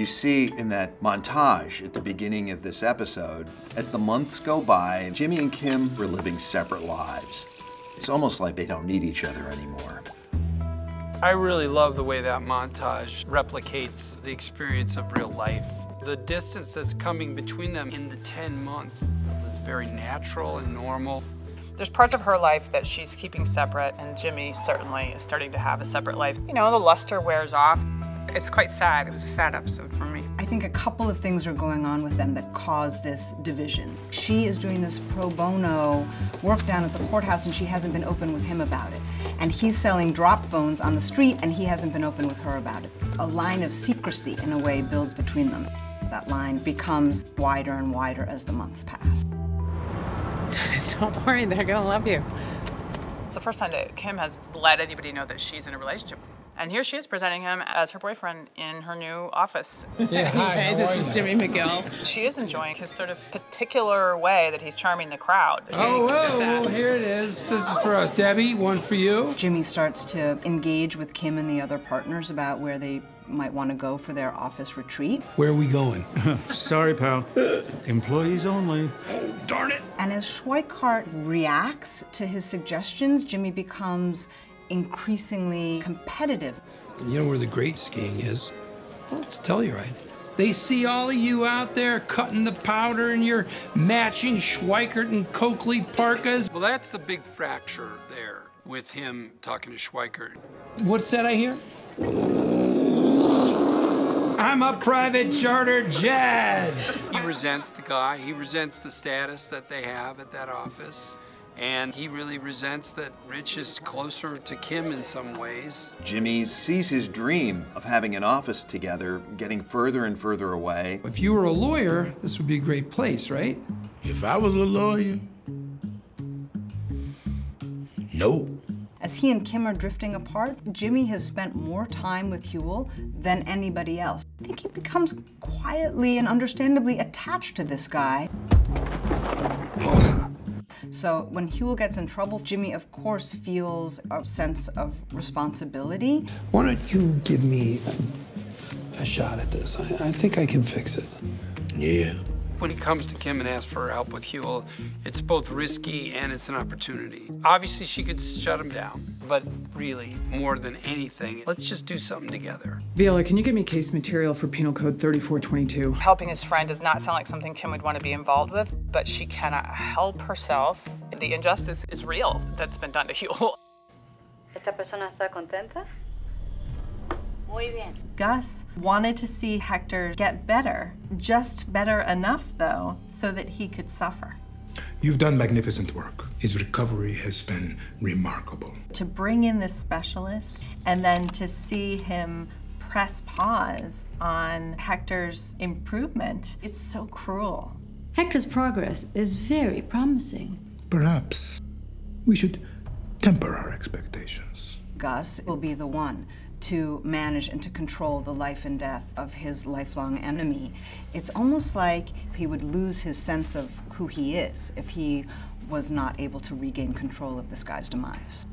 You see in that montage at the beginning of this episode, as the months go by, Jimmy and Kim were living separate lives. It's almost like they don't need each other anymore. I really love the way that montage replicates the experience of real life. The distance that's coming between them in the 10 months is very natural and normal. There's parts of her life that she's keeping separate, and Jimmy certainly is starting to have a separate life. You know, the luster wears off. It's quite sad. It was a sad episode for me. I think a couple of things are going on with them that cause this division. She is doing this pro bono work down at the courthouse and she hasn't been open with him about it. And he's selling drop phones on the street and he hasn't been open with her about it. A line of secrecy, in a way, builds between them. That line becomes wider and wider as the months pass. Don't worry, they're gonna love you. It's the first time that Kim has let anybody know that she's in a relationship. And here she is presenting him as her boyfriend in her new office. Yeah, hi, Hey, this is Jimmy McGill. She is enjoying his sort of particular way that he's charming the crowd. Oh, well, well, here it is. This is for us. Debbie, one for you. Jimmy starts to engage with Kim and the other partners about where they might want to go for their office retreat. Where are we going? Sorry, pal. Employees only. Oh, darn it! And as Schweikart reacts to his suggestions, Jimmy becomes increasingly competitive. You know where the great skiing is? Well, to tell you right. They see all of you out there cutting the powder in your matching Schweikart and Cokely parkas. Well, that's the big fracture there with him talking to Schweikart. What's that I hear? I'm a private charter jet. He resents the guy. He resents the status that they have at that office. And he really resents that Rich is closer to Kim in some ways. Jimmy sees his dream of having an office together getting further and further away. If you were a lawyer, this would be a great place, right? If I was a lawyer, no. As he and Kim are drifting apart, Jimmy has spent more time with Huel than anybody else. I think he becomes quietly and understandably attached to this guy. Oh, So when Huel gets in trouble, Jimmy, of course, feels a sense of responsibility. Why don't you give me a shot at this? I, I think I can fix it. Yeah. When he comes to Kim and asks for help with Huel, it's both risky and it's an opportunity. Obviously, she could shut him down, but really, more than anything, let's just do something together. Viola, can you get me case material for Penal Code 3422? Helping his friend does not sound like something Kim would want to be involved with, but she cannot help herself. The injustice is real that's been done to Huel. ¿Esta persona está contenta? Muy bien. Gus wanted to see Hector get better, just better enough, though, so that he could suffer. You've done magnificent work. His recovery has been remarkable. To bring in this specialist and then to see him press pause on Hector's improvement, it's so cruel. Hector's progress is very promising. Perhaps we should temper our expectations. Gus will be the one to manage and to control the life and death of his lifelong enemy. It's almost like he would lose his sense of who he is if he was not able to regain control of this guy's demise.